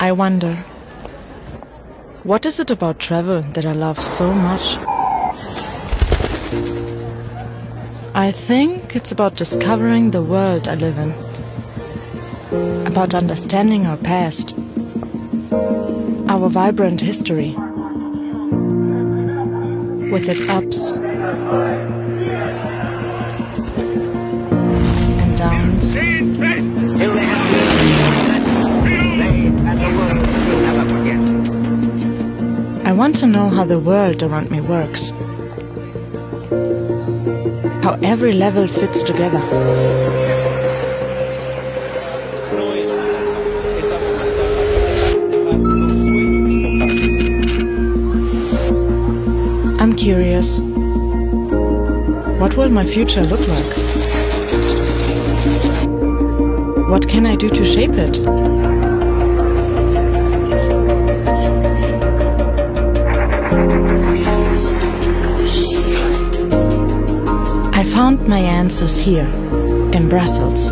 I wonder, what is it about travel that I love so much? I think it's about discovering the world I live in, about understanding our past, our vibrant history, with its ups and downs. Want to know how the world around me works. How every level fits together. I'm curious. What will my future look like? What can I do to shape it? I found my answers here, in Brussels,